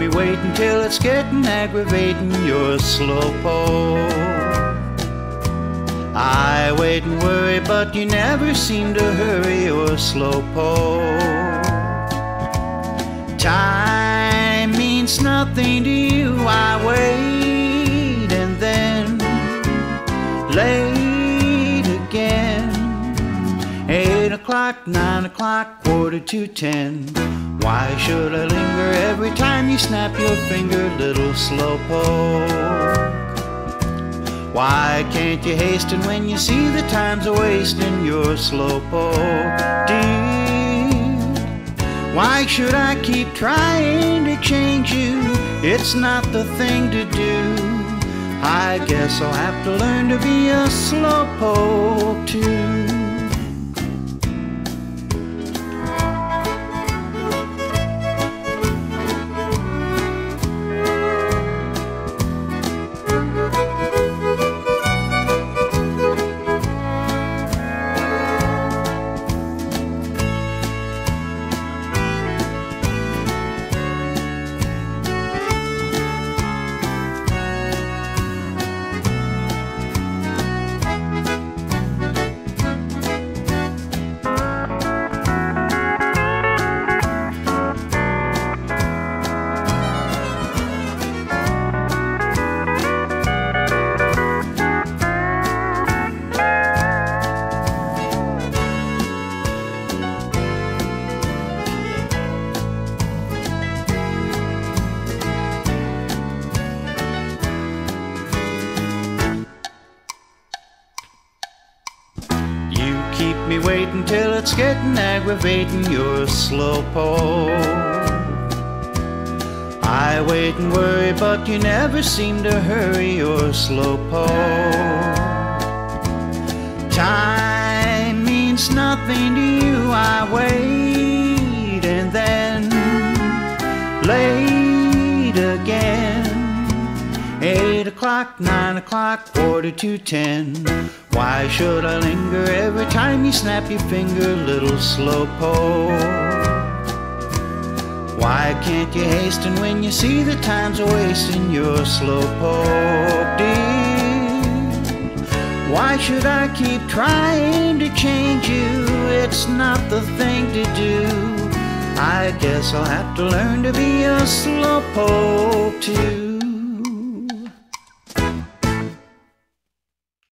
me waiting till it's getting aggravating. You're slowpoke. I wait and worry, but you never seem to hurry. You're slowpoke. Time means nothing to you. I wait and then late again. Eight o'clock, nine o'clock, quarter to ten. Why should I linger every time you snap your finger, little slowpoke? Why can't you hasten when you see the time's a wasting your slowpoke? Dear, why should I keep trying to change you? It's not the thing to do. I guess I'll have to learn to be a slowpoke too. Me waiting till it's getting aggravating. You're a slowpoke. I wait and worry, but you never seem to hurry. You're a slowpoke. Time means nothing to you. I wait Eight o'clock, nine o'clock, quarter to ten. Why should I linger every time you snap your finger, little slowpoke? Why can't you hasten when you see the time's a wasting your slowpoke, dear? Why should I keep trying to change you? It's not the thing to do. I guess I'll have to learn to be a slowpoke too.